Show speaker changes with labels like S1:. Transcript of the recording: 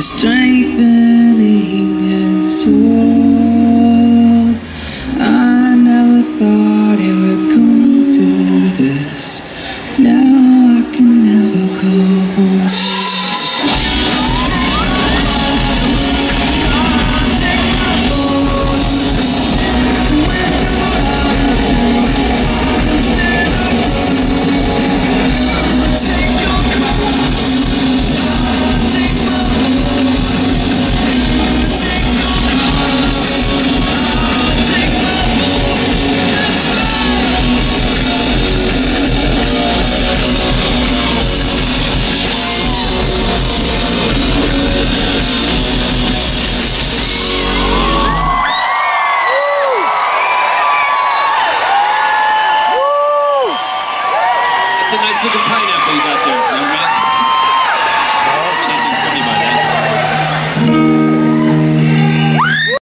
S1: Strengthening his soul. I never thought it would come to this.
S2: Now It's a nice looking pineapple you got there, young man.